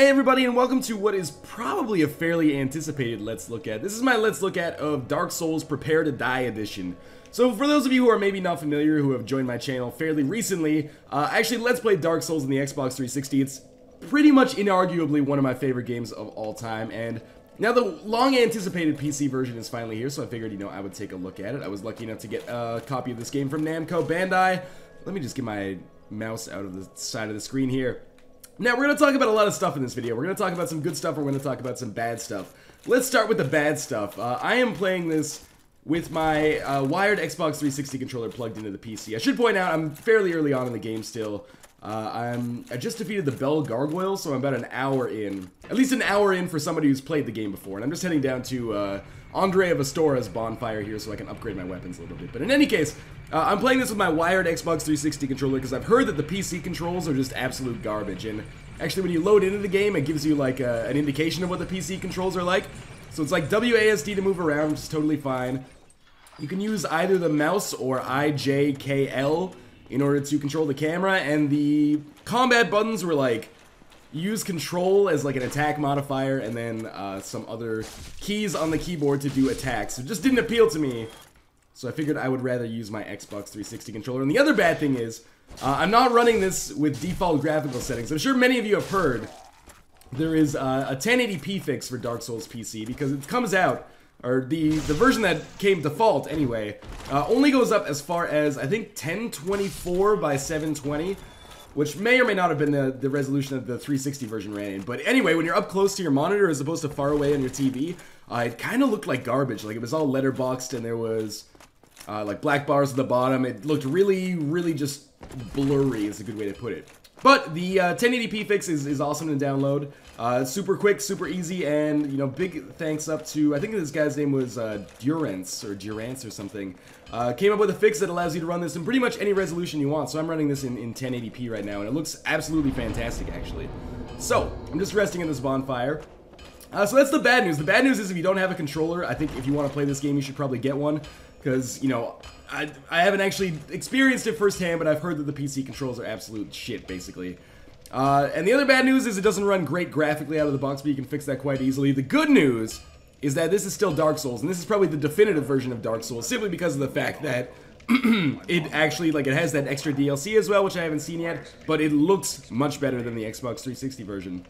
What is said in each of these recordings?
Hey everybody and welcome to what is probably a fairly anticipated Let's Look At. This is my Let's Look At of Dark Souls Prepare to Die edition. So for those of you who are maybe not familiar, who have joined my channel fairly recently, uh, actually Let's Play Dark Souls in the Xbox 360. It's pretty much inarguably one of my favorite games of all time, and now the long anticipated PC version is finally here, so I figured, you know, I would take a look at it. I was lucky enough to get a copy of this game from Namco Bandai. Let me just get my mouse out of the side of the screen here. Now, we're going to talk about a lot of stuff in this video. We're going to talk about some good stuff, we're going to talk about some bad stuff. Let's start with the bad stuff. Uh, I am playing this with my uh, wired Xbox 360 controller plugged into the PC. I should point out, I'm fairly early on in the game still. Uh, I'm, I just defeated the Bell Gargoyle, so I'm about an hour in. At least an hour in for somebody who's played the game before. And I'm just heading down to uh, Andre of Astora's bonfire here so I can upgrade my weapons a little bit. But in any case, uh, I'm playing this with my wired Xbox 360 controller because I've heard that the PC controls are just absolute garbage. And actually, when you load into the game, it gives you like a, an indication of what the PC controls are like. So it's like WASD to move around, which is totally fine. You can use either the mouse or IJKL in order to control the camera, and the combat buttons were like use control as like an attack modifier and then uh, some other keys on the keyboard to do attacks. It just didn't appeal to me. So I figured I would rather use my Xbox 360 controller. And the other bad thing is, uh, I'm not running this with default graphical settings. I'm sure many of you have heard there is uh, a 1080p fix for Dark Souls PC because it comes out or the the version that came default anyway, uh, only goes up as far as I think 1024 by 720, which may or may not have been the, the resolution that the 360 version ran in. But anyway, when you're up close to your monitor as opposed to far away on your TV, uh, it kind of looked like garbage. Like it was all letterboxed and there was uh, like black bars at the bottom. It looked really, really just blurry is a good way to put it. But the uh, 1080p fix is, is awesome to download. Uh, super quick, super easy, and you know, big thanks up to I think this guy's name was uh, Durance or Durance or something. Uh, came up with a fix that allows you to run this in pretty much any resolution you want. So I'm running this in, in 1080p right now, and it looks absolutely fantastic, actually. So I'm just resting in this bonfire. Uh, so that's the bad news. The bad news is if you don't have a controller, I think if you want to play this game, you should probably get one. Because, you know, I, I haven't actually experienced it firsthand, but I've heard that the PC controls are absolute shit, basically. Uh, and the other bad news is it doesn't run great graphically out of the box, but you can fix that quite easily. The good news is that this is still Dark Souls, and this is probably the definitive version of Dark Souls, simply because of the fact that it actually, like, it has that extra DLC as well, which I haven't seen yet, but it looks much better than the Xbox 360 version.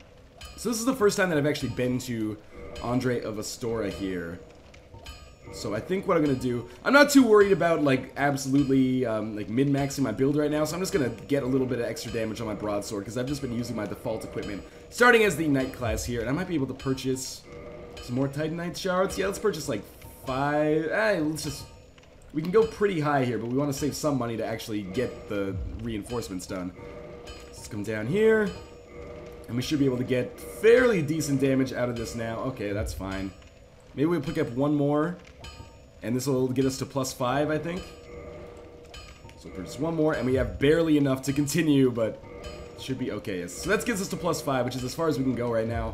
So this is the first time that I've actually been to Andre of Astora here. So I think what I'm to do, I'm not too worried about like absolutely um, like min-maxing my build right now, so I'm just to get a little bit of extra damage on my broadsword because I've just been using my default equipment, starting as the Knight class here, and I might be able to purchase some more Titanite shards. Yeah, let's purchase like five, eh, let's just, we can go pretty high here, but we want to save some money to actually get the reinforcements done. Let's come down here, and we should be able to get fairly decent damage out of this now. Okay, that's fine. Maybe we'll pick up one more. And this will get us to plus five, I think. So just one more, and we have barely enough to continue, but should be okay. So that gets us to plus five, which is as far as we can go right now.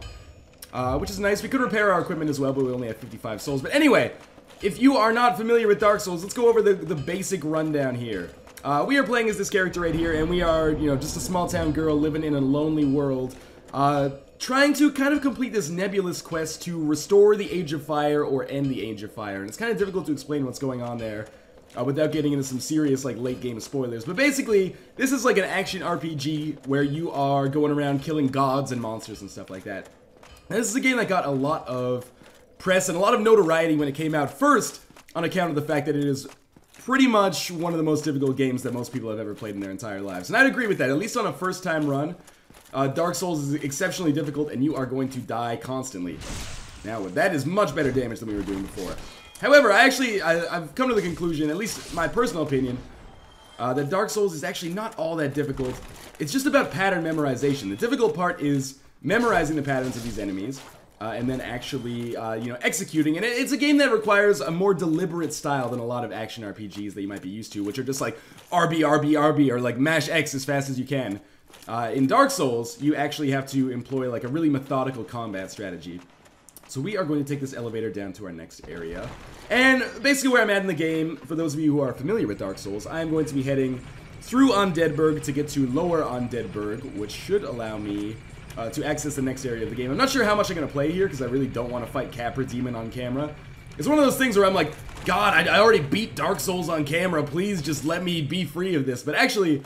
Uh, which is nice. We could repair our equipment as well, but we only have 55 souls. But anyway, if you are not familiar with Dark Souls, let's go over the, the basic rundown here. Uh, we are playing as this character right here, and we are, you know, just a small town girl living in a lonely world. Uh, trying to kind of complete this nebulous quest to restore the Age of Fire or end the Age of Fire. And it's kind of difficult to explain what's going on there uh, without getting into some serious like late game spoilers. But basically, this is like an action RPG where you are going around killing gods and monsters and stuff like that. This is a game that got a lot of press and a lot of notoriety when it came out. First, on account of the fact that it is pretty much one of the most difficult games that most people have ever played in their entire lives. And I'd agree with that, at least on a first time run. Uh, Dark Souls is exceptionally difficult, and you are going to die constantly. Now, that is much better damage than we were doing before. However, I actually, I, have come to the conclusion, at least my personal opinion, uh, that Dark Souls is actually not all that difficult. It's just about pattern memorization. The difficult part is memorizing the patterns of these enemies, uh, and then actually, uh, you know, executing. And it's a game that requires a more deliberate style than a lot of action RPGs that you might be used to, which are just like RB, RB, RB, or like mash X as fast as you can. Uh, in Dark Souls, you actually have to employ like a really methodical combat strategy. So we are going to take this elevator down to our next area. And basically where I'm at in the game, for those of you who are familiar with Dark Souls, I am going to be heading through Undead Burg to get to Lower Undead Burg, which should allow me uh, to access the next area of the game. I'm not sure how much I'm going to play here because I really don't want to fight Capra Demon on camera. It's one of those things where I'm like, God, I, I, already beat Dark Souls on camera. Please just let me be free of this. But actually,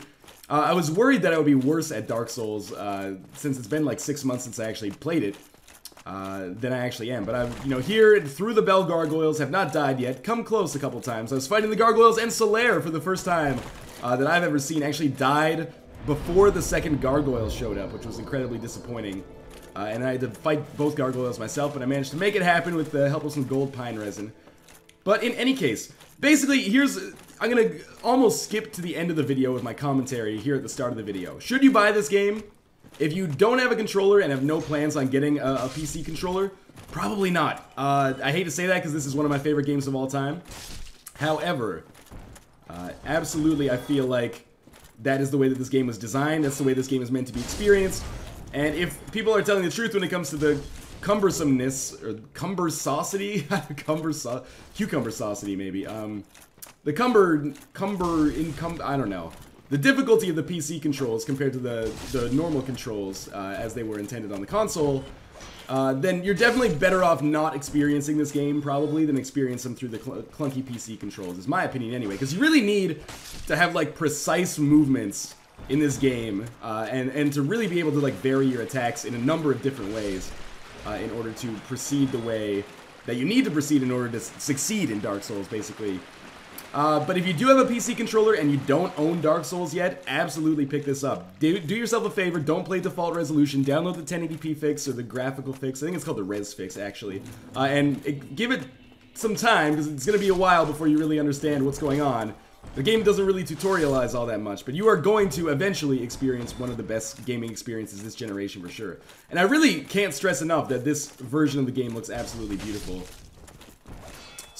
uh, I was worried that I would be worse at Dark Souls uh, since it's been like six months since I actually played it. Uh, than I actually am. But I've, you know, here through the Bell Gargoyles, have not died yet. Come close a couple times. I was fighting the Gargoyles and Solaire for the first time uh, that I've ever seen. Actually died before the second Gargoyle showed up, which was incredibly disappointing. Uh, and I had to fight both gargoyles myself, but I managed to make it happen with the help of some gold pine resin. But in any case, basically, here's... I'm gonna almost skip to the end of the video with my commentary here at the start of the video. Should you buy this game? If you don't have a controller and have no plans on getting a, a PC controller, probably not. Uh, I hate to say that because this is one of my favorite games of all time. However, uh, absolutely I feel like that is the way that this game was designed, that's the way this game is meant to be experienced, and if people are telling the truth when it comes to the cumbersomeness or cumbersosity, cumber cucumber saucity maybe. Um, the cumber cumber income I don't know. The difficulty of the PC controls compared to the the normal controls uh, as they were intended on the console. Uh, then you're definitely better off not experiencing this game, probably, than experience them through the cl clunky PC controls, is my opinion anyway. Because you really need to have, like, precise movements in this game, uh, and, and to really be able to like vary your attacks in a number of different ways uh, in order to proceed the way that you need to proceed in order to succeed in Dark Souls, basically. Uh, but if you do have a PC controller and you don't own Dark Souls yet, absolutely pick this up. Do, do yourself a favor, don't play default resolution, download the 1080p fix or the graphical fix, I think it's called the res fix actually, uh, and it, give it some time, because it's going to be a while before you really understand what's going on. The game doesn't really tutorialize all that much, but you are going to eventually experience one of the best gaming experiences this generation for sure. And I really can't stress enough that this version of the game looks absolutely beautiful.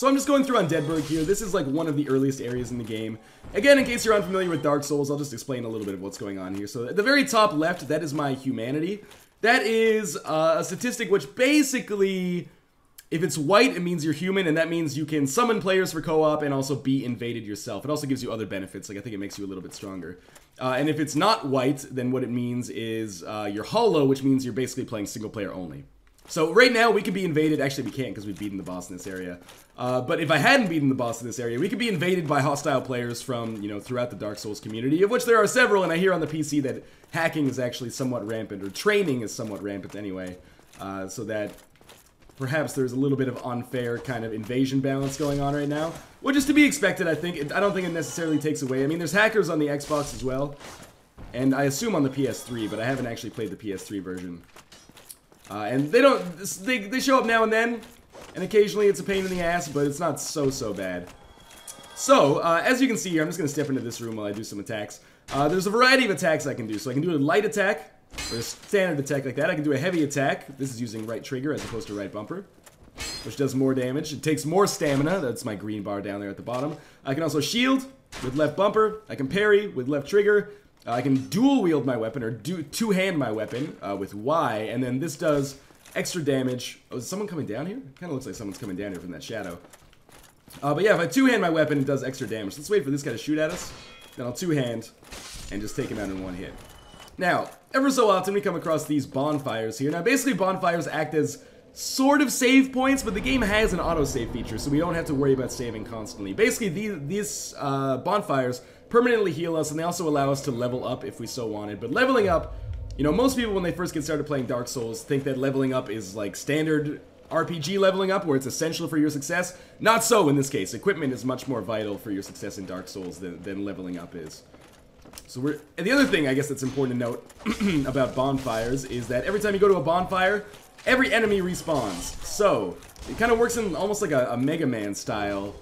So I'm just going through Undead Burg here. This is like one of the earliest areas in the game. Again, in case you're unfamiliar with Dark Souls, I'll just explain a little bit of what's going on here. So at the very top left, that is my humanity. That is uh, a statistic which basically if it's white, it means you're human, and that means you can summon players for co-op and also be invaded yourself. It also gives you other benefits, like I think it makes you a little bit stronger. Uh, and if it's not white, then what it means is uh, you're hollow, which means you're basically playing single player only. So right now, we can be invaded. Actually, we can't because we've beaten the boss in this area. Uh, but if I hadn't beaten the boss in this area, we could be invaded by hostile players from, you know, throughout the Dark Souls community, of which there are several, and I hear on the PC that hacking is actually somewhat rampant, or training is somewhat rampant anyway, uh, so that perhaps there's a little bit of unfair kind of invasion balance going on right now. Which is to be expected, I think. It, I don't think it necessarily takes away. I mean, there's hackers on the Xbox as well. And I assume on the PS3, but I haven't actually played the PS3 version. Uh, and they don't... They, they show up now and then. And occasionally it's a pain in the ass, but it's not so, so bad. So, uh, as you can see here, I'm just going to step into this room while I do some attacks. Uh, there's a variety of attacks I can do. So I can do a light attack, or a standard attack like that. I can do a heavy attack. This is using right trigger as opposed to right bumper, which does more damage. It takes more stamina. That's my green bar down there at the bottom. I can also shield with left bumper. I can parry with left trigger. Uh, I can dual wield my weapon, or do two-hand my weapon uh, with Y, and then this does extra damage. Oh, is someone coming down here? Kind of looks like someone's coming down here from that shadow. Uh, but yeah, if I two-hand my weapon, it does extra damage. Let's wait for this guy to shoot at us. Then I'll two-hand and just take him out in one hit. Now, ever so often we come across these bonfires here. Now, basically bonfires act as sort of save points, but the game has an autosave feature, so we don't have to worry about saving constantly. Basically, these, these uh, bonfires permanently heal us, and they also allow us to level up if we so wanted. But leveling up, you know, most people when they first get started playing Dark Souls think that leveling up is like standard RPG leveling up, where it's essential for your success. Not so in this case. Equipment is much more vital for your success in Dark Souls than, than leveling up is. So we're, and the other thing I guess that's important to note about bonfires is that every time you go to a bonfire, every enemy respawns. So, it kind of works in almost like a, a Mega Man style,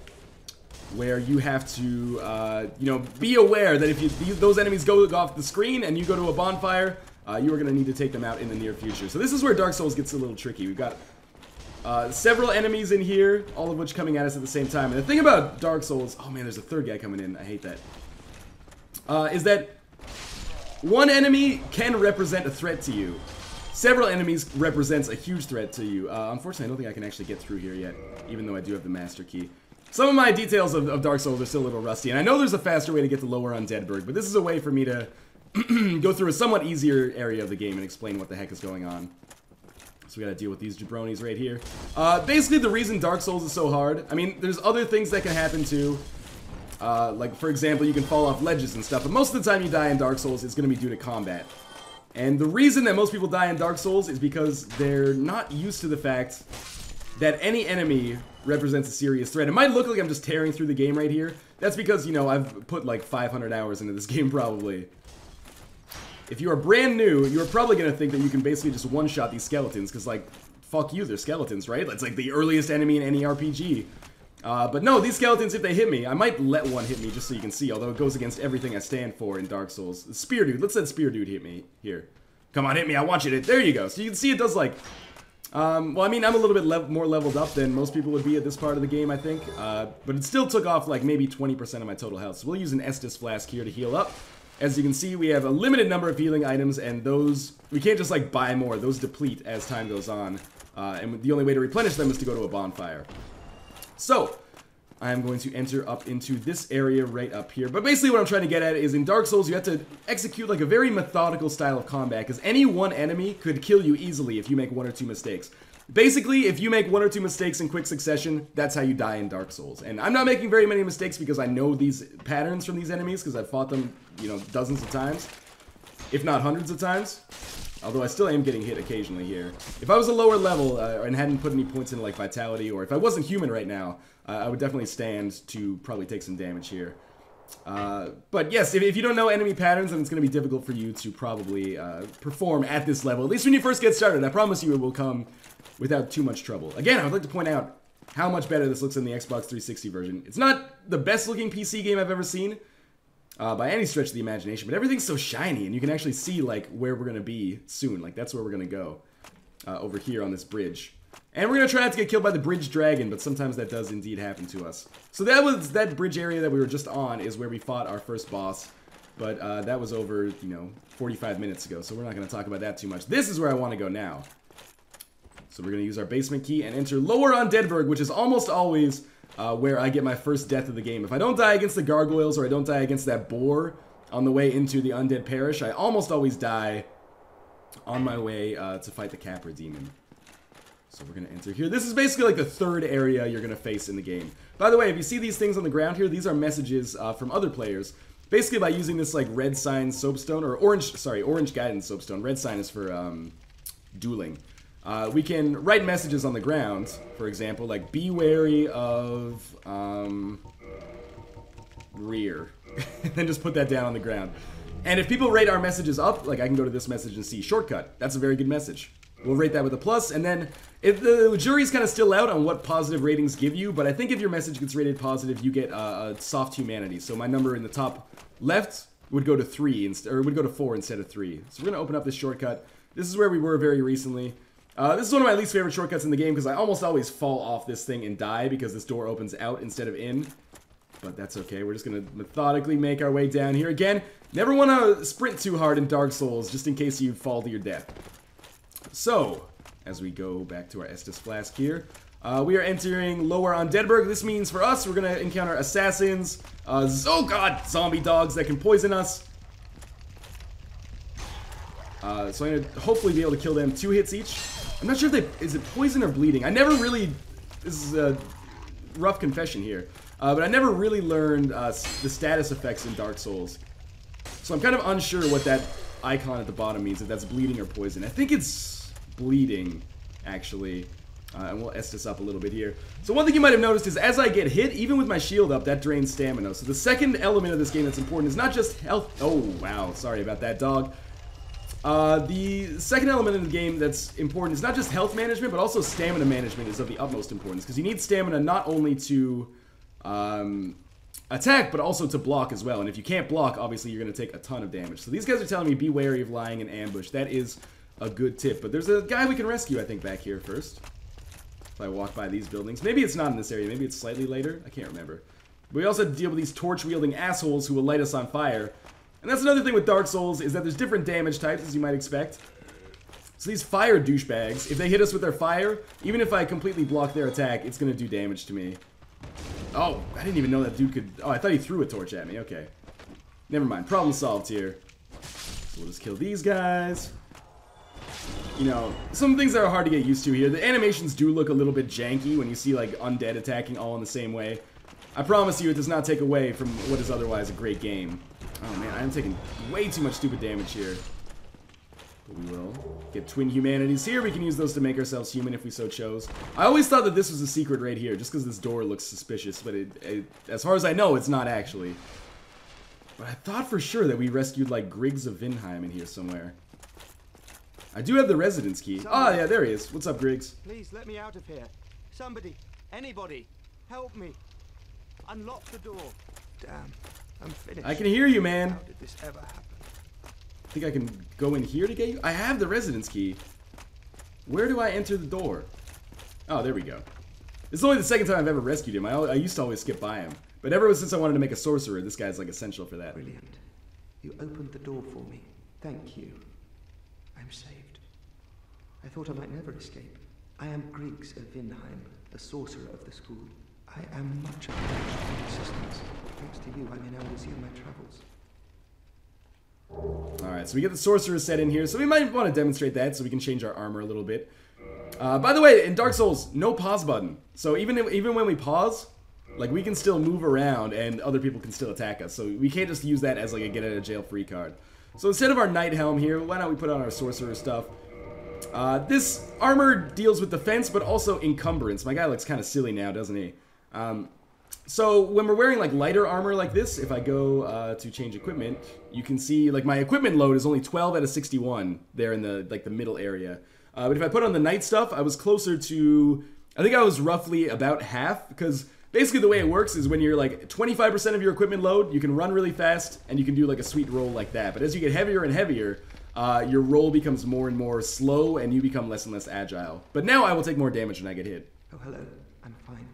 where you have to, uh, you know, be aware that if you, those enemies go off the screen and you go to a bonfire, uh, you are going to need to take them out in the near future. So this is where Dark Souls gets a little tricky. We've got uh, several enemies in here, all of which coming at us at the same time. And the thing about Dark Souls, oh man, there's a third guy coming in. I hate that uh, is that one enemy can represent a threat to you. Several enemies represents a huge threat to you. Uh, unfortunately, I don't think I can actually get through here yet, even though I do have the Master Key. Some of my details of, of Dark Souls are still a little rusty, and I know there's a faster way to get to Lower Undead Burg, but this is a way for me to go through a somewhat easier area of the game and explain what the heck is going on. So we gotta deal with these jabronis right here. Uh, basically, the reason Dark Souls is so hard, I mean, there's other things that can happen too. Uh, like, for example, you can fall off ledges and stuff, but most of the time you die in Dark Souls, it's gonna be due to combat. And the reason that most people die in Dark Souls is because they're not used to the fact that any enemy represents a serious threat. It might look like I'm just tearing through the game right here. That's because, you know, I've put like 500 hours into this game probably. If you are brand new, you're probably going to think that you can basically just one-shot these skeletons, because, like, fuck you, they're skeletons, right? That's like the earliest enemy in any RPG. Uh, but no, these skeletons, if they hit me, I might let one hit me just so you can see, although it goes against everything I stand for in Dark Souls. Spear Dude, let's let Spear Dude hit me here. Come on, hit me, I want you to, there you go. So you can see it does like, um, well, I mean, I'm a little bit more leveled up than most people would be at this part of the game, I think. Uh, but it still took off like maybe 20% of my total health. So we'll use an Estus Flask here to heal up. As you can see, we have a limited number of healing items, and those, we can't just like buy more. Those deplete as time goes on. Uh, and the only way to replenish them is to go to a bonfire. So, I am going to enter up into this area right up here. But basically what I'm trying to get at is in Dark Souls, you have to execute like a very methodical style of combat, because any one enemy could kill you easily if you make one or two mistakes. Basically, if you make one or two mistakes in quick succession, that's how you die in Dark Souls. And I'm not making very many mistakes because I know these patterns from these enemies, because I've fought them, you know, dozens of times, if not hundreds of times. Although I still am getting hit occasionally here. If I was a lower level uh, and hadn't put any points in like Vitality, or if I wasn't human right now, uh, I would definitely stand to probably take some damage here. Uh, but yes, if, if, you don't know enemy patterns, then it's going to be difficult for you to probably uh, perform at this level. At least when you first get started. I promise you it will come without too much trouble. Again, I would like to point out how much better this looks in the Xbox 360 version. It's not the best looking PC game I've ever seen, uh, by any stretch of the imagination, but everything's so shiny, and you can actually see, like, where we're going to be soon. Like, that's where we're going to go, uh, over here on this bridge. And we're going to try not to get killed by the bridge dragon, but sometimes that does indeed happen to us. So that was, that bridge area that we were just on is where we fought our first boss. But uh, that was over, you know, 45 minutes ago, so we're not going to talk about that too much. This is where I want to go now. So we're going to use our basement key and enter Lower Undead Burg, which is almost always uh, where I get my first death of the game. If I don't die against the gargoyles or I don't die against that boar on the way into the Undead Parish, I almost always die on my way uh, to fight the Capra Demon. So we're going to enter here. This is basically like the third area you're going to face in the game. By the way, if you see these things on the ground here, these are messages uh, from other players. Basically by using this like red sign soapstone, or orange, sorry, orange guidance soapstone. Red sign is for um, dueling. Uh, we can write messages on the ground, for example, like be wary of um, rear, and then just put that down on the ground. And if people rate our messages up, like I can go to this message and see shortcut. That's a very good message. We'll rate that with a plus, and then if the jury's kind of still out on what positive ratings give you, but I think if your message gets rated positive, you get uh, a soft humanity. So my number in the top left would go to three, or would go to four instead of three. So we're gonna open up this shortcut. This is where we were very recently. Uh, this is one of my least favorite shortcuts in the game because I almost always fall off this thing and die because this door opens out instead of in. But that's okay. We're just going to methodically make our way down here. Again, never want to sprint too hard in Dark Souls just in case you fall to your death. So, as we go back to our Estus Flask here, uh, we are entering Lower on Undead Burg. This means for us, we're going to encounter assassins, uh, oh god, zombie dogs that can poison us. Uh, so I'm going to hopefully be able to kill them two hits each. I'm not sure if they... Is it poison or bleeding? I never really... This is a rough confession here. Uh, but I never really learned uh, the status effects in Dark Souls. So I'm kind of unsure what that icon at the bottom means, if that's bleeding or poison. I think it's bleeding, actually. Uh, and we'll S this up a little bit here. So one thing you might have noticed is as I get hit, even with my shield up, that drains stamina. So the second element of this game that's important is not just health... Oh, wow. Sorry about that, dog. Uh, the second element in the game that's important is not just health management, but also stamina management is of the utmost importance. Because you need stamina not only to um, attack, but also to block as well. And if you can't block, obviously you're going to take a ton of damage. So these guys are telling me be wary of lying in ambush. That is a good tip. But there's a guy we can rescue, I think, back here first. If I walk by these buildings. Maybe it's not in this area. Maybe it's slightly later. I can't remember. But we also have to deal with these torch-wielding assholes who will light us on fire. And that's another thing with Dark Souls, is that there's different damage types, as you might expect. So these fire douchebags, if they hit us with their fire, even if I completely block their attack, it's going to do damage to me. Oh, I didn't even know that dude could... Oh, I thought he threw a torch at me. Okay. Never mind. Problem solved here. So we'll just kill these guys. You know, some things that are hard to get used to here. The animations do look a little bit janky when you see like undead attacking all in the same way. I promise you it does not take away from what is otherwise a great game. Oh man, I am taking way too much stupid damage here. But we will get twin humanities here. We can use those to make ourselves human if we so chose. I always thought that this was a secret right here, just because this door looks suspicious. But it, it, as far as I know, it's not actually. But I thought for sure that we rescued like Griggs of Vinheim in here somewhere. I do have the residence key. Ah, oh, yeah, there he is. What's up, Griggs? Please let me out of here. Somebody, anybody, help me. Unlock the door. Damn, I'm finished. I can hear you, man. How did this ever happen? I think I can go in here to get you? I have the residence key. Where do I enter the door? Oh, there we go. This is only the second time I've ever rescued him. I, I used to always skip by him. But ever since I wanted to make a sorcerer, this guy's like essential for that. Brilliant. You opened the door for me. Thank you. I'm saved. I thought I might never escape. I am Griggs of Vinheim, the sorcerer of the school. I am much obliged for your assistance. Thanks to you, I may now resume my travels. Alright, so we get the sorcerer set in here, so we might want to demonstrate that so we can change our armor a little bit. Uh, by the way, in Dark Souls, no pause button. So even if, even when we pause, like we can still move around and other people can still attack us. So we can't just use that as like a get out of jail free card. So instead of our knight helm here, why don't we put on our sorcerer stuff? Uh, this armor deals with defense, but also encumbrance. My guy looks kind of silly now, doesn't he? Um, so when we're wearing like lighter armor like this, if I go uh, to change equipment, you can see like my equipment load is only 12 out of 61 there in the like the middle area. Uh, but if I put on the knight stuff, I was closer to, I think I was roughly about half because basically the way it works is when you're like 25% of your equipment load, you can run really fast and you can do like a sweet roll like that. But as you get heavier and heavier, uh, your roll becomes more and more slow and you become less and less agile. But now I will take more damage when I get hit. Oh, hello. I'm fine.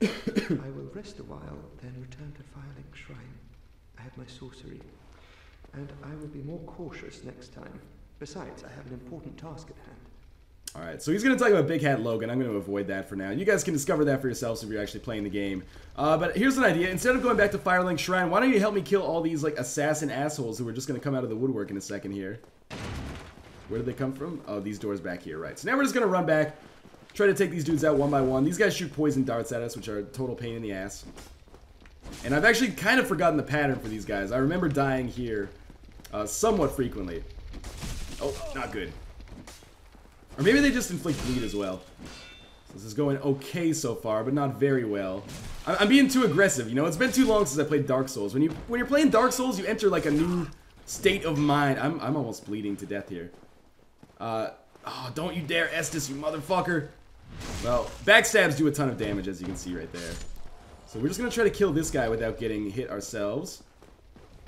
I will rest a while, then return to Firelink Shrine. I have my sorcery, and I will be more cautious next time. Besides, I have an important task at hand. Alright, so he's going to talk about Big Hat Logan. I'm going to avoid that for now. You guys can discover that for yourselves if you're actually playing the game. Uh, but here's an idea. Instead of going back to Firelink Shrine, why don't you help me kill all these like assassin assholes who are just going to come out of the woodwork in a second here. Where did they come from? Oh, these doors back here, right. So now we're just going to run back, Try to take these dudes out one by one. These guys shoot poison darts at us, which are a total pain in the ass. And I've actually kind of forgotten the pattern for these guys. I remember dying here uh, somewhat frequently. Oh, not good. Or maybe they just inflict bleed as well. So this is going okay so far, but not very well. I'm being too aggressive, you know? It's been too long since I played Dark Souls. When you when you're playing Dark Souls, you enter like a new state of mind. I'm I'm almost bleeding to death here. Uh, oh, don't you dare Estus, you motherfucker! Well, backstabs do a ton of damage, as you can see right there. So we're just going to try to kill this guy without getting hit ourselves.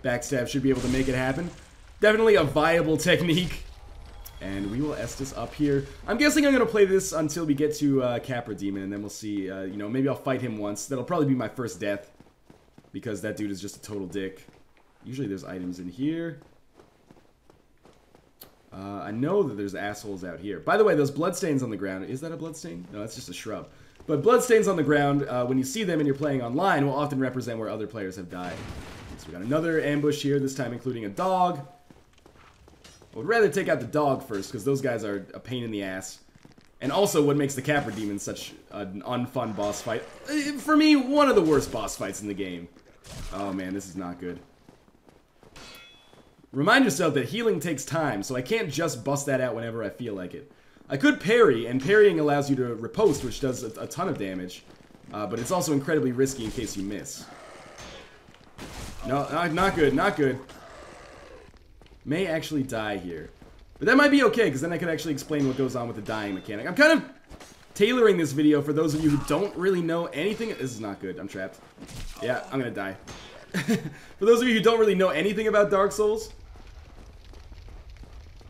Backstab should be able to make it happen. Definitely a viable technique. And we will Estus up here. I'm guessing I'm going to play this until we get to uh, Capra Demon, and then we'll see, uh, you know, maybe I'll fight him once. That'll probably be my first death, because that dude is just a total dick. Usually there's items in here. Uh, I know that there's assholes out here. By the way, those bloodstains on the ground, is that a bloodstain? No, that's just a shrub. But bloodstains on the ground, uh, when you see them and you're playing online, will often represent where other players have died. So we got another ambush here, this time including a dog. I would rather take out the dog first, because those guys are a pain in the ass. And also what makes the Capra Demon such an unfun boss fight. Uh, for me, one of the worst boss fights in the game. Oh man, this is not good. Remind yourself that healing takes time, so I can't just bust that out whenever I feel like it. I could parry, and parrying allows you to riposte, which does a, a ton of damage. Uh, but it's also incredibly risky in case you miss. No, not good, not good. May actually die here. But that might be okay, because then I could actually explain what goes on with the dying mechanic. I'm kind of tailoring this video for those of you who don't really know anything. This is not good. I'm trapped. Yeah, I'm gonna die. for those of you who don't really know anything about Dark Souls,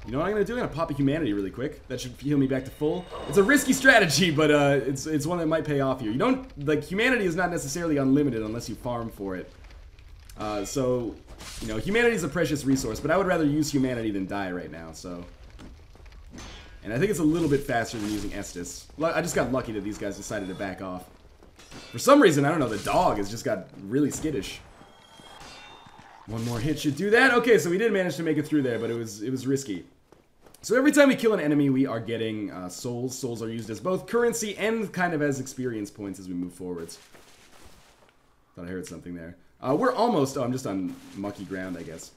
you know what I'm gonna do? I'm gonna pop a humanity really quick. That should heal me back to full. It's a risky strategy, but uh, it's it's one that might pay off here. You don't like humanity is not necessarily unlimited unless you farm for it. Uh, so, you know, humanity is a precious resource, but I would rather use humanity than die right now. So, and I think it's a little bit faster than using Estus. I just got lucky that these guys decided to back off. For some reason, I don't know, the dog has just got really skittish. One more hit should do that. Okay, so we did manage to make it through there, but it was it was risky. So every time we kill an enemy, we are getting uh, souls. Souls are used as both currency and kind of as experience points as we move forwards. Thought I heard something there. Uh, we're almost, oh, I'm just on mucky ground, I guess.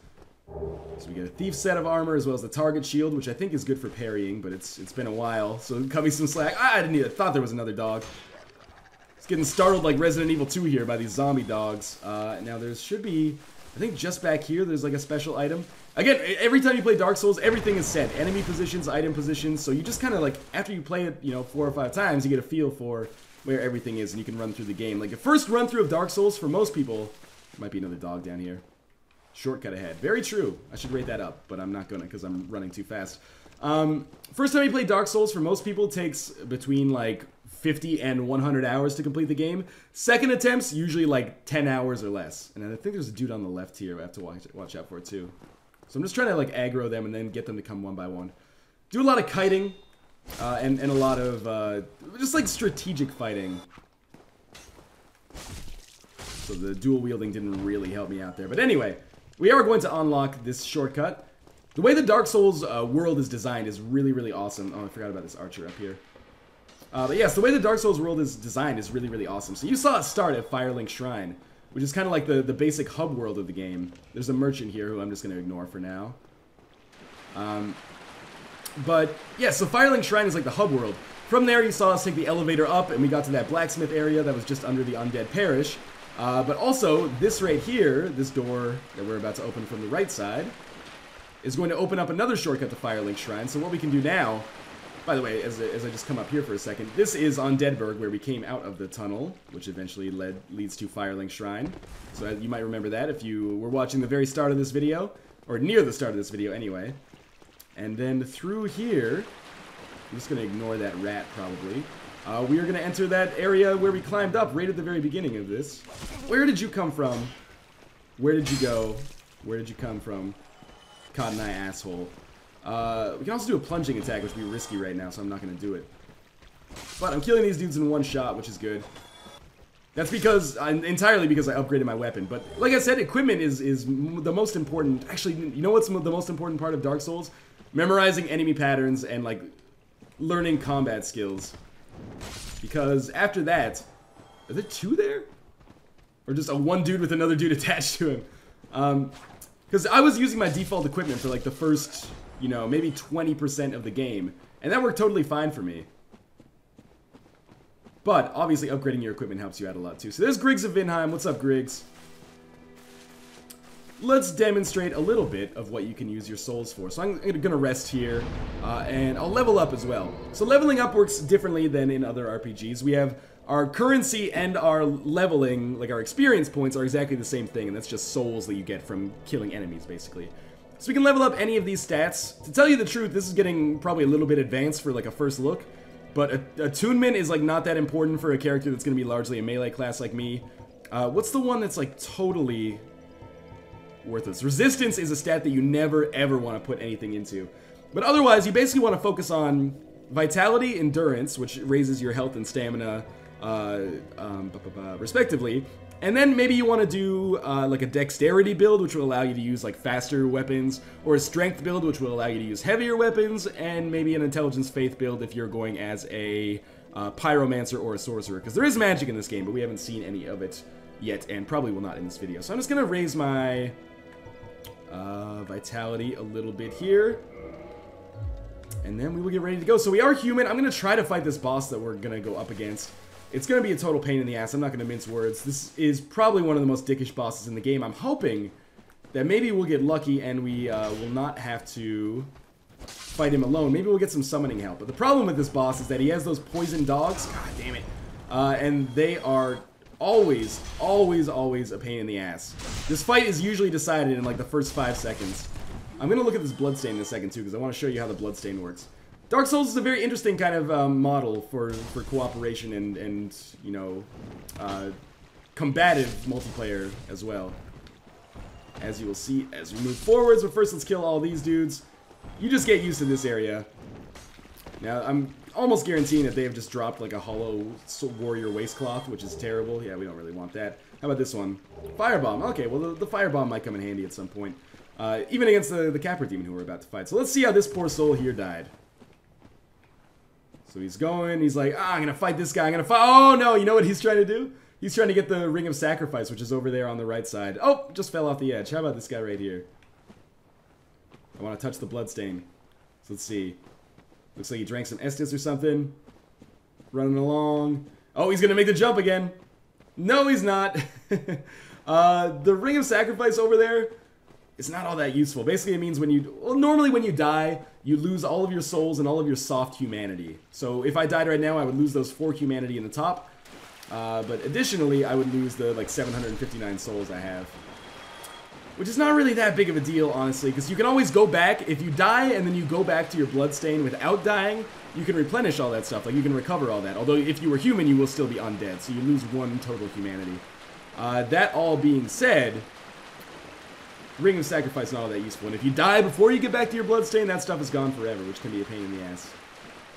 So we get a thief set of armor as well as the target shield, which I think is good for parrying, but it's it's been a while, so cut me some slack. Ah, I didn't even thought there was another dog. It's getting startled like Resident Evil 2 here by these zombie dogs. Uh, now there should be, I think just back here, there's like a special item. Again, every time you play Dark Souls, everything is set. Enemy positions, item positions, so you just kind of like, after you play it, you know, four or five times, you get a feel for where everything is and you can run through the game. Like the first run through of Dark Souls, for most people, might be another dog down here. Shortcut ahead. Very true. I should rate that up, but I'm not gonna because I'm running too fast. Um, first time you play Dark Souls, for most people, takes between like 50 and 100 hours to complete the game. Second attempts, usually like 10 hours or less. And I think there's a dude on the left here I have to watch, watch out for it too. So I'm just trying to like aggro them and then get them to come one by one. Do a lot of kiting uh, and, and a lot of uh, just like strategic fighting. So the dual wielding didn't really help me out there. But anyway, we are going to unlock this shortcut. The way the Dark Souls uh, world is designed is really, really awesome. Oh, I forgot about this archer up here. Uh, but yes, the way the Dark Souls world is designed is really, really awesome. So you saw it start at Firelink Shrine, which is kind of like the, the basic hub world of the game. There's a merchant here who I'm just going to ignore for now. Um, but yeah, so Firelink Shrine is like the hub world. From there, you saw us take the elevator up, and we got to that blacksmith area that was just under the Undead Parish. Uh, but also, this right here, this door that we're about to open from the right side, is going to open up another shortcut to Firelink Shrine. So what we can do now, by the way, as, as I just come up here for a second, this is Undead Burg, where we came out of the tunnel, which eventually led leads to Firelink Shrine. So you might remember that if you were watching the very start of this video, or near the start of this video anyway. And then through here, I'm just going to ignore that rat probably. Uh, we are going to enter that area where we climbed up right at the very beginning of this. Where did you come from? Where did you go? Where did you come from? Cotton Eye asshole. Uh, we can also do a plunging attack, which would be risky right now, so I'm not going to do it. But I'm killing these dudes in one shot, which is good. That's because, uh, entirely because I upgraded my weapon. But like I said, equipment is, is the most important. Actually, you know what's the most important part of Dark Souls? Memorizing enemy patterns and, like, learning combat skills. Because after that, are there two there? Or just a one dude with another dude attached to him? Um, because I was using my default equipment for like the first, you know, maybe 20% of the game. And that worked totally fine for me. But, obviously, upgrading your equipment helps you out a lot, too. So there's Griggs of Vinheim. What's up, Griggs? Let's demonstrate a little bit of what you can use your souls for. So I'm to rest here, uh, and I'll level up as well. So leveling up works differently than in other RPGs. We have our currency and our leveling, like our experience points, are exactly the same thing, and that's just souls that you get from killing enemies, basically. So we can level up any of these stats. To tell you the truth, this is getting probably a little bit advanced for like a first look, but attunement is like not that important for a character that's to be largely a melee class like me. Uh, what's the one that's like totally worthless. Resistance is a stat that you never ever want to put anything into. But otherwise, you basically want to focus on vitality, endurance, which raises your health and stamina uh, um, respectively. And then maybe you want to do uh, like a dexterity build, which will allow you to use like faster weapons, or a strength build, which will allow you to use heavier weapons, and maybe an intelligence faith build if you're going as a uh, pyromancer or a sorcerer. Because there is magic in this game, but we haven't seen any of it yet, and probably will not in this video. So I'm just gonna raise my uh, vitality a little bit here. And then we will get ready to go. So we are human. I'm going to try to fight this boss that we're going to go up against. It's going to be a total pain in the ass. I'm not going to mince words. This is probably one of the most dickish bosses in the game. I'm hoping that maybe we'll get lucky and we uh, will not have to fight him alone. Maybe we'll get some summoning help. But the problem with this boss is that he has those poison dogs. God damn it. Uh, and they are always, always, always a pain in the ass. This fight is usually decided in like the first five seconds. I'm gonna look at this bloodstain in a second too, because I want to show you how the bloodstain works. Dark Souls is a very interesting kind of um, model for, for cooperation and, and you know, uh, combative multiplayer as well. As you will see as we move forwards, but first let's kill all these dudes. You just get used to this area. Now, I'm almost guaranteeing that they have just dropped like a hollow warrior waistcloth, which is terrible. Yeah, we don't really want that. How about this one? Firebomb. Okay, well, the, the firebomb might come in handy at some point. Uh, even against the, the Capra Demon who we're about to fight. So let's see how this poor soul here died. So he's going, he's like, ah, I'm gonna fight this guy, I'm gonna fight. Oh no, you know what he's trying to do? He's trying to get the Ring of Sacrifice, which is over there on the right side. Oh, just fell off the edge. How about this guy right here? I want to touch the bloodstain. So let's see. Looks like he drank some Estus or something. Running along. Oh, he's going to make the jump again. No, he's not. uh, the Ring of Sacrifice over there is not all that useful. Basically, it means when you... Well, normally when you die, you lose all of your souls and all of your soft humanity. So if I died right now, I would lose those four humanity in the top. Uh, but additionally, I would lose the like 759 souls I have. Which is not really that big of a deal, honestly, because you can always go back. If you die and then you go back to your bloodstain without dying, you can replenish all that stuff. Like, you can recover all that. Although, if you were human, you will still be undead, so you lose one total humanity. Uh, that all being said, Ring of Sacrifice is not all that useful. And if you die before you get back to your bloodstain, that stuff is gone forever, which can be a pain in the ass.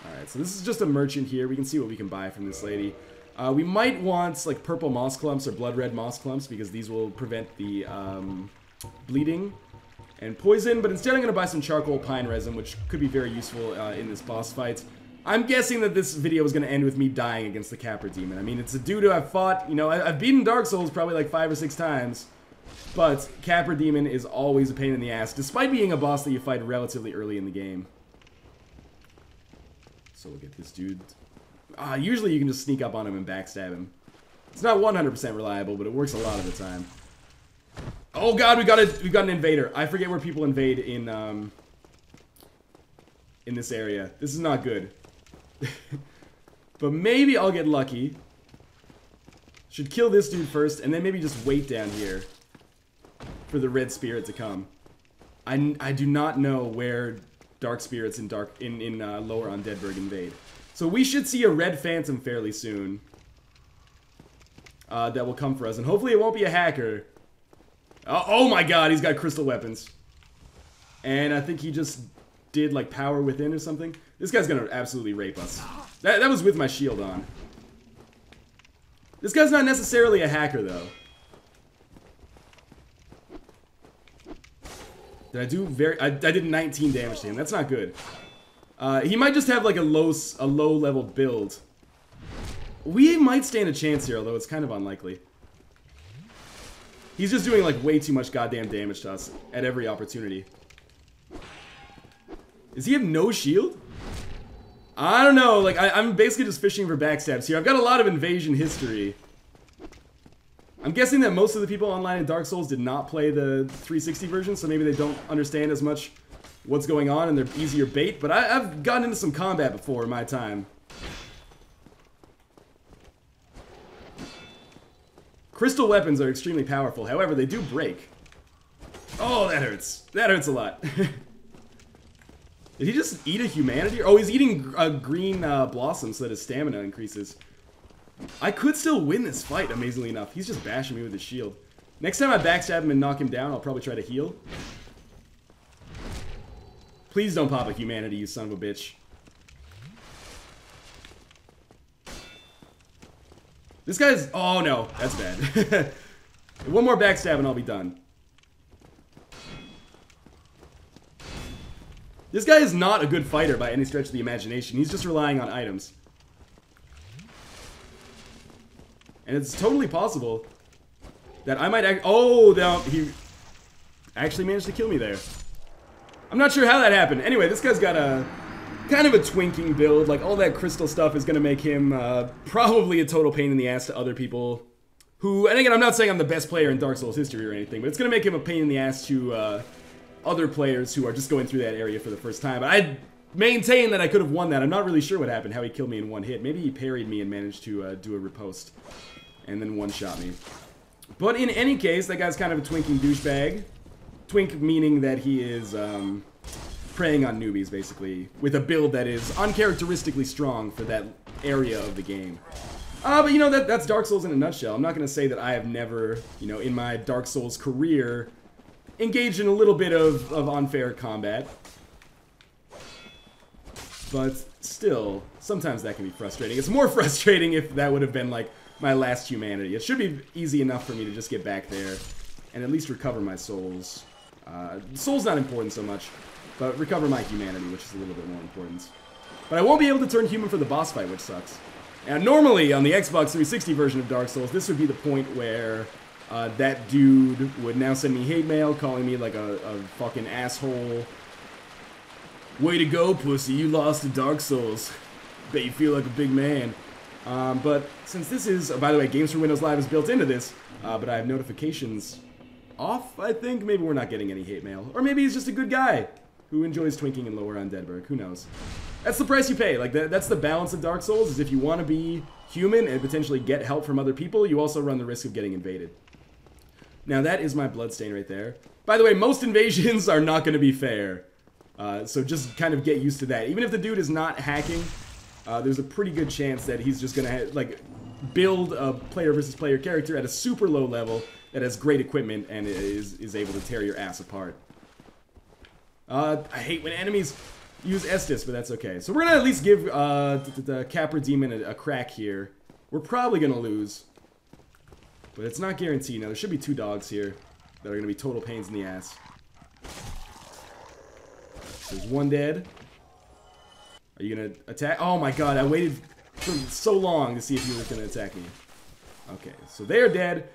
Alright, so this is just a merchant here. We can see what we can buy from this lady. Uh, we might want, like, purple moss clumps or blood red moss clumps, because these will prevent the, um, bleeding and poison, but instead I'm going to buy some charcoal pine resin, which could be very useful uh, in this boss fight. I'm guessing that this video is going to end with me dying against the Capra Demon. I mean, it's a dude who I've fought, you know, I have beaten Dark Souls probably like five or six times, but Capra Demon is always a pain in the ass, despite being a boss that you fight relatively early in the game. So we'll get this dude. Uh, usually you can just sneak up on him and backstab him. It's not 100% reliable, but it works a lot of the time. Oh god, we got a we got an invader. I forget where people invade in um in this area. This is not good. but maybe I'll get lucky. Should kill this dude first, and then maybe just wait down here for the red spirit to come. I, I do not know where dark spirits in dark in in uh, lower Undead Burg invade. So we should see a red phantom fairly soon. Uh, that will come for us, and hopefully it won't be a hacker. Oh, oh my god, he's got crystal weapons. And I think he just did like power within or something. This guy's gonna absolutely rape us. That, that was with my shield on. This guy's not necessarily a hacker though. Did I do very... I, I did 19 damage to him. That's not good. Uh, he might just have like a low, a low level build. We might stand a chance here, although it's kind of unlikely. He's just doing like way too much goddamn damage to us at every opportunity. Does he have no shield? I don't know, like, I, am basically just fishing for backstabs here. I've got a lot of invasion history. I'm guessing that most of the people online in Dark Souls did not play the 360 version, so maybe they don't understand as much what's going on and they're easier bait, but I, I've gotten into some combat before in my time. Crystal weapons are extremely powerful, however, they do break. Oh, that hurts. That hurts a lot. Did he just eat a humanity? Oh, he's eating a green uh, blossom so that his stamina increases. I could still win this fight, amazingly enough. He's just bashing me with his shield. Next time I backstab him and knock him down, I'll probably try to heal. Please don't pop a humanity, you son of a bitch. This guy's... Oh, no. That's bad. One more backstab and I'll be done. This guy is not a good fighter by any stretch of the imagination. He's just relying on items. And it's totally possible that I might act- Oh, no, he actually managed to kill me there. I'm not sure how that happened. Anyway, this guy's got a kind of a twinking build. Like, all that crystal stuff is going to make him uh, probably a total pain in the ass to other people. Who, and again, I'm not saying I'm the best player in Dark Souls history or anything, but it's going to make him a pain in the ass to uh, other players who are just going through that area for the first time. But I maintain that I could have won that. I'm not really sure what happened, how he killed me in one hit. Maybe he parried me and managed to uh, do a riposte and then one-shot me. But in any case, that guy's kind of a twinking douchebag. Twink meaning that he is, um, preying on newbies, basically, with a build that is uncharacteristically strong for that area of the game. Uh, but you know, that, that's Dark Souls in a nutshell. I'm not going to say that I have never, you know, in my Dark Souls career, engaged in a little bit of, of unfair combat. But still, sometimes that can be frustrating. It's more frustrating if that would have been like my last humanity. It should be easy enough for me to just get back there and at least recover my souls. Uh, soul's not important so much, but recover my humanity, which is a little bit more important. But I won't be able to turn human for the boss fight, which sucks. And normally, on the Xbox 360 version of Dark Souls, this would be the point where uh, that dude would now send me hate mail, calling me like a, a fucking asshole. Way to go, pussy, you lost to Dark Souls. Bet you feel like a big man. Um, but since this is, oh, by the way, Games for Windows Live is built into this, uh, but I have notifications off, I think. Maybe we're not getting any hate mail. Or maybe he's just a good guy who enjoys twinking and lower Undead Burg. Who knows? That's the price you pay. Like, that, that's the balance of Dark Souls, is if you want to be human and potentially get help from other people, you also run the risk of getting invaded. Now, that is my bloodstain right there. By the way, most invasions are not going to be fair. Uh, so just kind of get used to that. Even if the dude is not hacking, uh, there's a pretty good chance that he's just gonna like build a player versus player character at a super low level that has great equipment and is is able to tear your ass apart. Uh, I hate when enemies use Estus, but that's okay. So we're gonna at least give uh, the, Capra Demon a, a crack here. We're probably gonna lose, but it's not guaranteed. Now there should be two dogs here that are gonna be total pains in the ass. There's one dead. Are you gonna attack? Oh my god, I waited for so long to see if you were gonna attack me. Okay, so they're dead.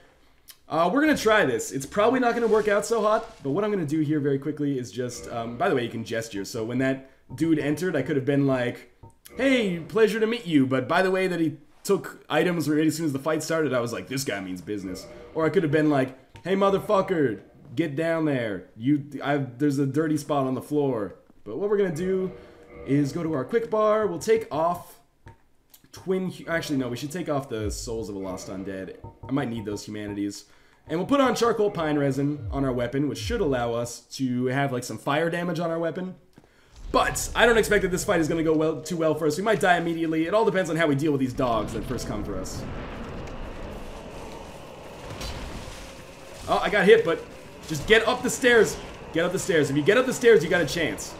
Uh, we're gonna try this. It's probably not gonna work out so hot, but what I'm gonna do here very quickly is just, um, by the way, you can gesture. So when that dude entered, I could have been like, hey, pleasure to meet you, but by the way that he took items right as soon as the fight started, I was like, this guy means business. Or I could have been like, hey, motherfucker, get down there. You, I, there's a dirty spot on the floor. But what we're gonna do is go to our quick bar. We'll take off twin... Actually, no, we should take off the Souls of a Lost Undead. I might need those humanities. And we'll put on Charcoal Pine Resin on our weapon, which should allow us to have, like, some fire damage on our weapon. But I don't expect that this fight is going to go well too well for us. We might die immediately. It all depends on how we deal with these dogs that first come for us. Oh, I got hit, but just get up the stairs. Get up the stairs. If you get up the stairs, you got a chance.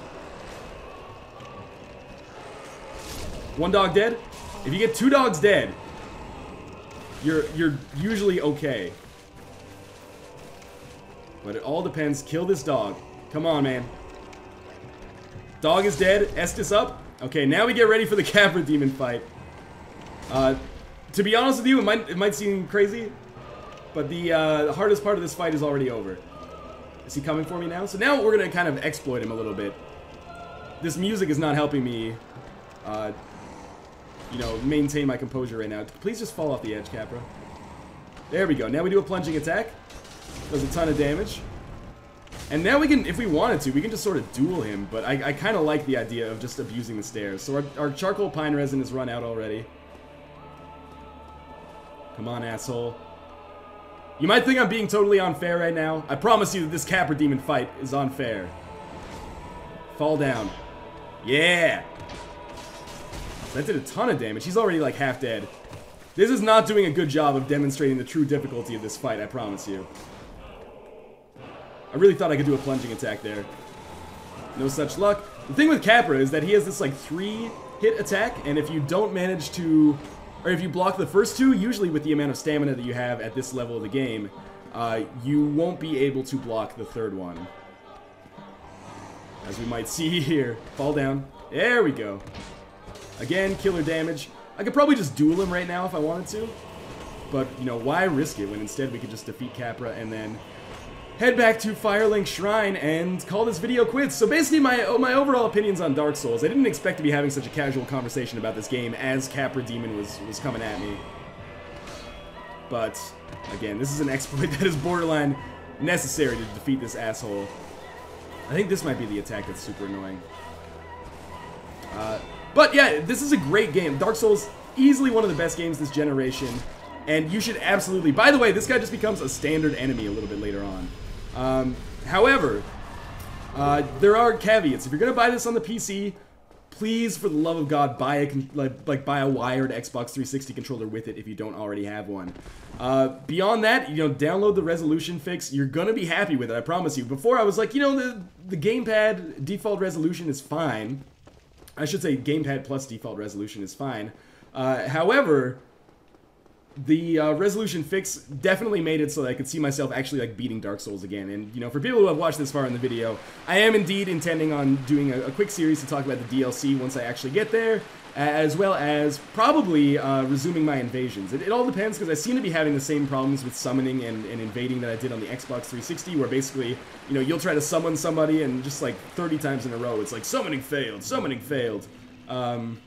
One dog dead. If you get two dogs dead, you're you're usually okay. But it all depends. Kill this dog. Come on, man. Dog is dead. Estus up. Okay, now we get ready for the Capra Demon fight. Uh, to be honest with you, it might it might seem crazy, but the, uh, the hardest part of this fight is already over. Is he coming for me now? So now we're gonna kind of exploit him a little bit. This music is not helping me uh, you know, maintain my composure right now. Please just fall off the edge, Capra. There we go. Now we do a plunging attack. Does a ton of damage. And now we can, if we wanted to, we can just sort of duel him, but I, I kind of like the idea of just abusing the stairs. So our, our charcoal pine resin has run out already. Come on, asshole. You might think I'm being totally unfair right now. I promise you that this Capra Demon fight is unfair. Fall down. Yeah! That did a ton of damage. He's already like half dead. This is not doing a good job of demonstrating the true difficulty of this fight, I promise you. I really thought I could do a plunging attack there. No such luck. The thing with Capra is that he has this like three hit attack, and if you don't manage to, or if you block the first two, usually with the amount of stamina that you have at this level of the game, uh, you won't be able to block the third one. As we might see here. Fall down. There we go. Again, killer damage. I could probably just duel him right now if I wanted to. But, you know, why risk it when instead we could just defeat Capra and then head back to Firelink Shrine and call this video quits. So basically my my overall opinions on Dark Souls. I didn't expect to be having such a casual conversation about this game as Capra Demon was, was coming at me. But, again, this is an exploit that is borderline necessary to defeat this asshole. I think this might be the attack that's super annoying. Uh, but yeah, this is a great game. Dark Souls, easily one of the best games this generation. And you should absolutely... By the way, this guy just becomes a standard enemy a little bit later on. Um, however, uh, there are caveats. If you're going to buy this on the PC, please, for the love of God, buy a like, like buy a wired Xbox 360 controller with it if you don't already have one. Uh, beyond that, you know, download the resolution fix. You're gonna be happy with it. I promise you. Before I was like, you know, the the gamepad default resolution is fine. I should say gamepad plus default resolution is fine. Uh, however, the uh, resolution fix definitely made it so that I could see myself actually like beating Dark Souls again. And you know, for people who have watched this far in the video, I am indeed intending on doing a, a quick series to talk about the DLC once I actually get there, as well as probably uh, resuming my invasions. It, it all depends because I seem to be having the same problems with summoning and, and invading that I did on the Xbox 360, where basically, you know, you'll try to summon somebody and just like 30 times in a row, it's like summoning failed, summoning failed. Um,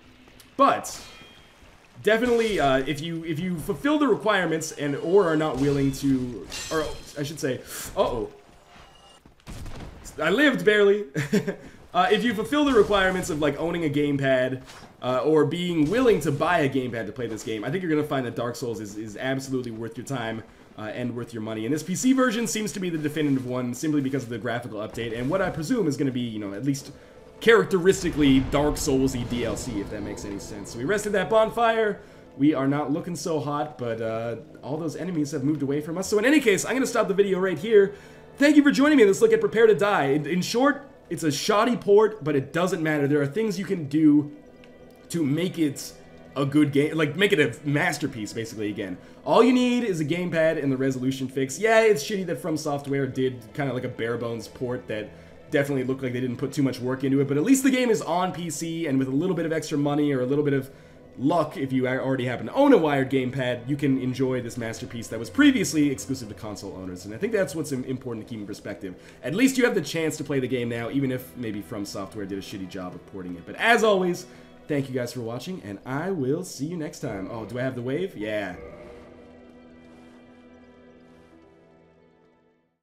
but definitely uh, if you if you fulfill the requirements and or are not willing to or I should say uh oh I lived barely uh, if you fulfill the requirements of like owning a gamepad uh, or being willing to buy a gamepad to play this game I think you're gonna find that Dark Souls is, is absolutely worth your time uh, and worth your money. And this PC version seems to be the definitive one simply because of the graphical update and what I presume is going to be, you know, at least characteristically Dark Soulsy DLC, if that makes any sense. So we rested that bonfire. We are not looking so hot, but uh, all those enemies have moved away from us. So in any case, I'm going to stop the video right here. Thank you for joining me in this look at Prepare to Die. In, in short, it's a shoddy port, but it doesn't matter. There are things you can do to make it a good game, like make it a masterpiece, basically, again. All you need is a gamepad and the resolution fix. Yeah, it's shitty that From Software did kind of like a bare bones port that definitely looked like they didn't put too much work into it, but at least the game is on PC, and with a little bit of extra money or a little bit of luck, if you already happen to own a wired gamepad, you can enjoy this masterpiece that was previously exclusive to console owners. And I think that's what's important to keep in perspective. At least you have the chance to play the game now, even if maybe From Software did a shitty job of porting it. But as always, thank you guys for watching, and I will see you next time. Oh, do I have the wave? Yeah.